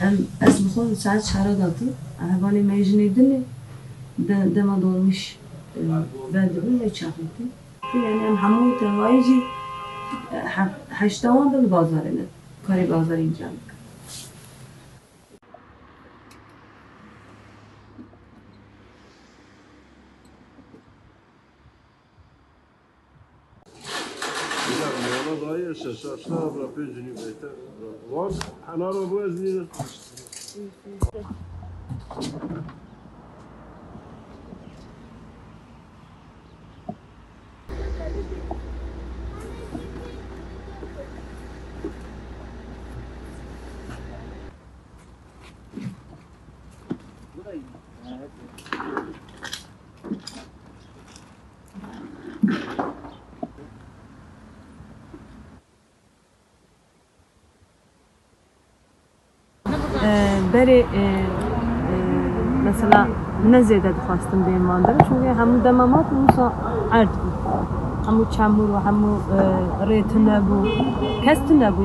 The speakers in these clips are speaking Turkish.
ام از مخود ساعت شهر داتو احوالی میجنی دنی دما دولمش بعد اون یه چاقیتی که یعنی هم همون تنوایی جی هشتوان دل بازاره نه کاری بازار اینجا میکن Rodoia, Xaxá, Estava, Pedro, Universidade, Vamos? a norma brasileira. Por aí. É, berê mesela ne zêde dixwastim bêm wan derim çünkü hemû demamat wisa erd bû hemû çemûr û hemû rê tune bû kes tune bû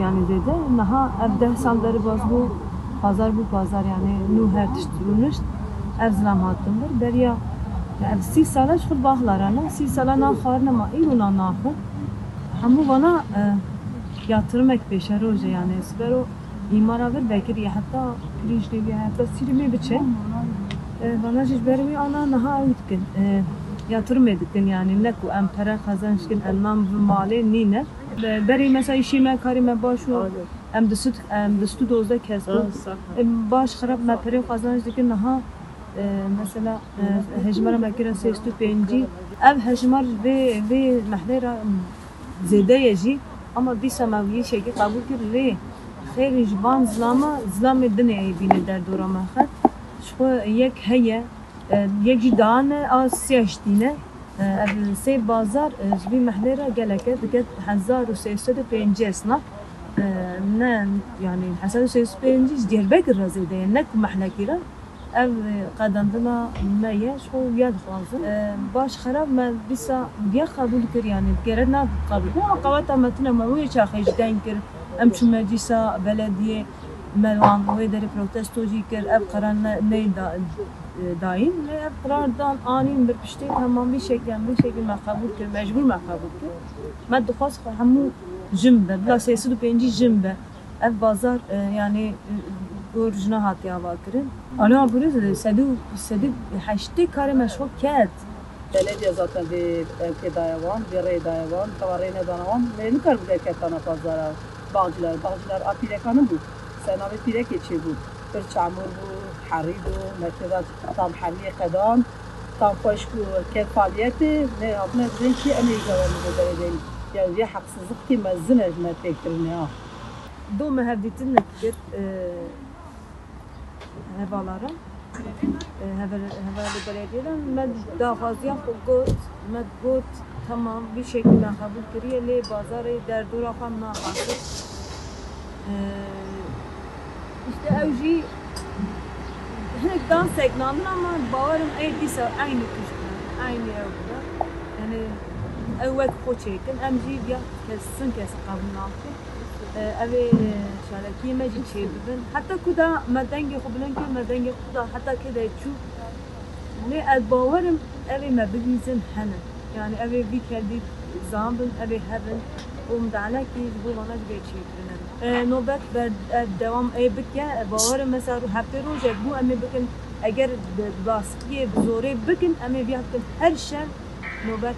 bû pazar bû pazar yani nû her tişt û nişt ev zilam hatin bir beriya ev sî sala ji xwe baxlara ne sî sala naxwarin ama îrona naxwe hemû vana yatırmak peşe roje yani sibero imara ver bekir ya hatta ya hatta sirimi biçe bana jiş bermi ana naha ayıtkin yatırım edikin yani. Ne ku em para kazançkin elmam ve mali nine beri mesela işime karime başu em distut em distut dozda kesbu baş xarab me para kazanç dikin naha mesela hejmara mekira sestu penci ev hejmar ve ve mehlera zede yeji ama disa mevyi şeyi kabul kir le خیلی جوان زلامه زلام دنیا بینه در دورا مخد شو یک هیه یک جدان آسیاشتینه سه بازار جبی محلره گلکه دکت هزار و سیستد پنجی اسنا نه yani حسن سیست پنجی جربه کرده ده نه محلکی را ev qadandına meye şu yad fazla baş xarab me bisa diye kabul kir yani gere na kabul ama qavata metne me ve çaxej den kir em çu meclisa belediye melwan ve deri protesto jî kir ev qaran ne daim ve ev qarardan anin bir piştê tamam bir şekil bir şekil me kabul kir mecbur me kabul kir me dixwast hemû jim be bila sêsid û pêncî jim be ev bazar yani گرجنا هاتی آوا کرن آنها بروز سدو سدو هشتی کار مشغول کرد Belediye zaten bir evke dayavan, bir rey dayavan, tavarene danavan. Ve ne kadar bir ketana pazara bağcılar, bağcılar apirekanı bu. Sen abi pirek geçiyor bu. Bir çamur bu, harri bu, mesela tam harriye kadan, tam hoş bu ket faaliyeti ne yapma bizden ki Amerika var mı belediye. Yani bir haksızlık ki mezzine me tektirine ha. دو مهدیتن نکر هواlara hevalı belediyeden med davaziya gott med gott tamam bir şekilde kabul kiriye le bazarı derdur afam na hasır işte evji hinek dans eknandın ama bağırım eydiyse aynı kuşlar aynı evde yani evvek koçekin emji ya kesin kesin kabul nakti اوی شالکی مجید چی ببین حتی کدا مدنگ خوب لنگ مدنگ خدا حتی کدا چو نه از باورم اوی ما ببینزن هنه Yani evi bir زامبل أبي هبل hevin. Um dalaki bu bana geçiyor. نوبات به دوام ای بکه باور مثلا رو روجة بو امی بکن اگر راستی بزوره بکن امی بیا هر شب نوبت